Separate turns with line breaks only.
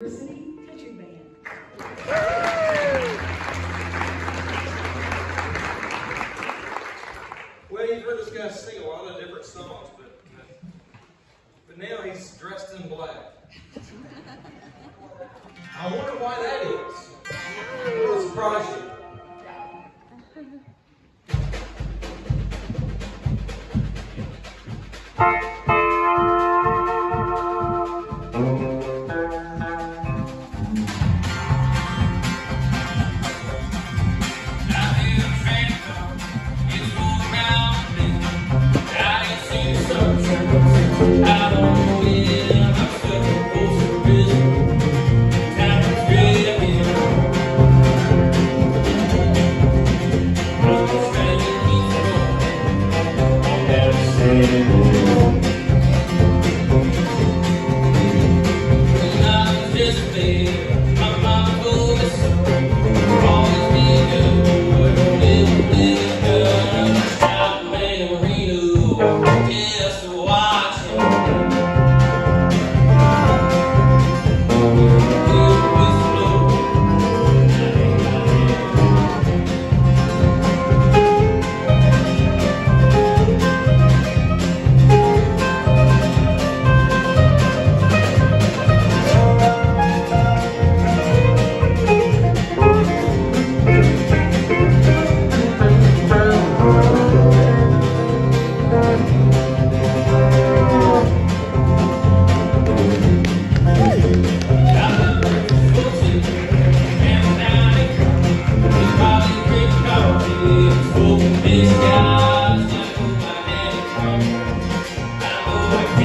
Country Band.
Well, you've heard this guy sing a lot of different songs, but but now he's dressed in black. I wonder why that is. It'll surprise